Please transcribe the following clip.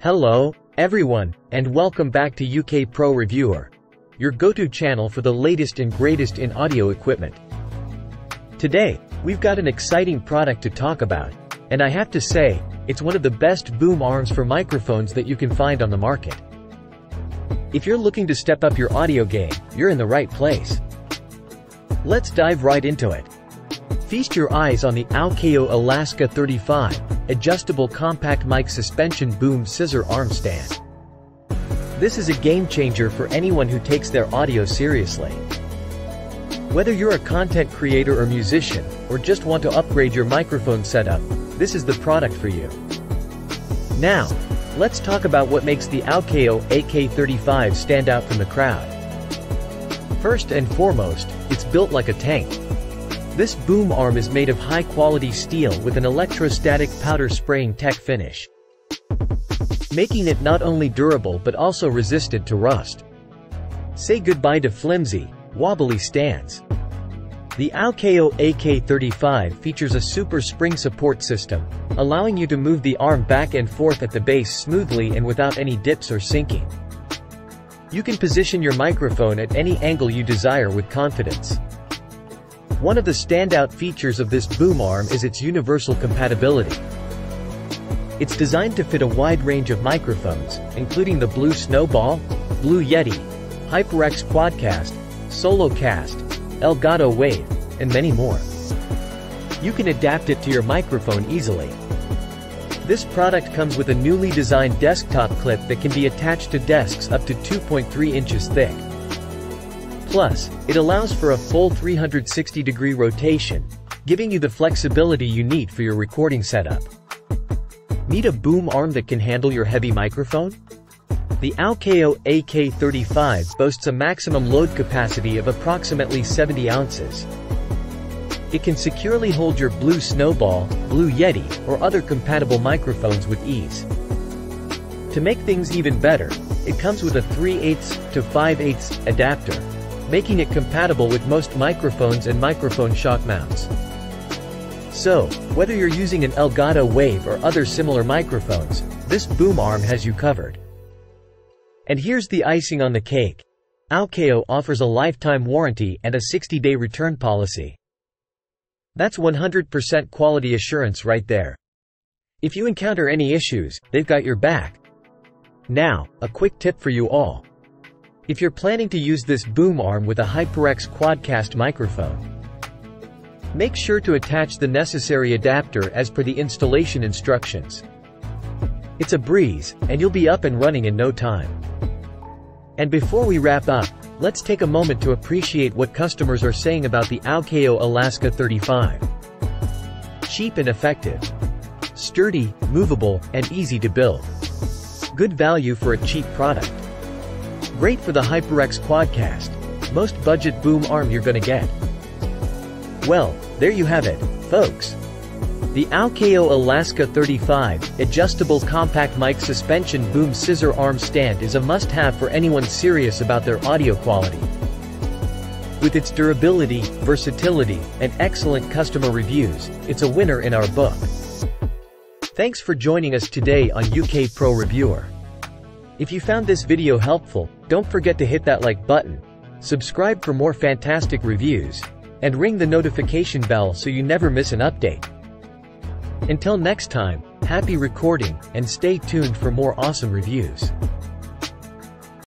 Hello, everyone, and welcome back to UK Pro Reviewer, your go-to channel for the latest and greatest in audio equipment. Today, we've got an exciting product to talk about, and I have to say, it's one of the best boom arms for microphones that you can find on the market. If you're looking to step up your audio game, you're in the right place. Let's dive right into it. Feast your eyes on the Aokeo Alaska 35, adjustable compact mic suspension boom scissor arm stand. This is a game changer for anyone who takes their audio seriously. Whether you're a content creator or musician, or just want to upgrade your microphone setup, this is the product for you. Now, let's talk about what makes the Aokeo AK35 stand out from the crowd. First and foremost, it's built like a tank. This boom arm is made of high-quality steel with an electrostatic powder spraying tech finish, making it not only durable but also resistant to rust. Say goodbye to flimsy, wobbly stands. The Aokeo AK35 features a super spring support system, allowing you to move the arm back and forth at the base smoothly and without any dips or sinking. You can position your microphone at any angle you desire with confidence. One of the standout features of this boom arm is its universal compatibility. It's designed to fit a wide range of microphones, including the Blue Snowball, Blue Yeti, HyperX Quadcast, Solocast, Elgato Wave, and many more. You can adapt it to your microphone easily. This product comes with a newly designed desktop clip that can be attached to desks up to 2.3 inches thick. Plus, it allows for a full 360 degree rotation, giving you the flexibility you need for your recording setup. Need a boom arm that can handle your heavy microphone? The Aokeo AK35 boasts a maximum load capacity of approximately 70 ounces. It can securely hold your Blue Snowball, Blue Yeti, or other compatible microphones with ease. To make things even better, it comes with a 3 8 to 5 8 adapter, making it compatible with most microphones and microphone shock mounts. So, whether you're using an Elgato Wave or other similar microphones, this boom arm has you covered. And here's the icing on the cake. Aokeo offers a lifetime warranty and a 60-day return policy. That's 100% quality assurance right there. If you encounter any issues, they've got your back. Now, a quick tip for you all. If you're planning to use this boom arm with a HyperX Quadcast microphone, make sure to attach the necessary adapter as per the installation instructions. It's a breeze, and you'll be up and running in no time. And before we wrap up, let's take a moment to appreciate what customers are saying about the Aokeo Alaska 35. Cheap and effective. Sturdy, movable, and easy to build. Good value for a cheap product. Great for the HyperX Quadcast. Most budget boom arm you're gonna get. Well, there you have it, folks. The Aokeo Alaska 35 adjustable compact mic suspension boom scissor arm stand is a must-have for anyone serious about their audio quality. With its durability, versatility, and excellent customer reviews, it's a winner in our book. Thanks for joining us today on UK Pro Reviewer. If you found this video helpful, don't forget to hit that like button, subscribe for more fantastic reviews, and ring the notification bell so you never miss an update. Until next time, happy recording, and stay tuned for more awesome reviews.